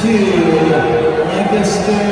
3.35.72 Lancaster.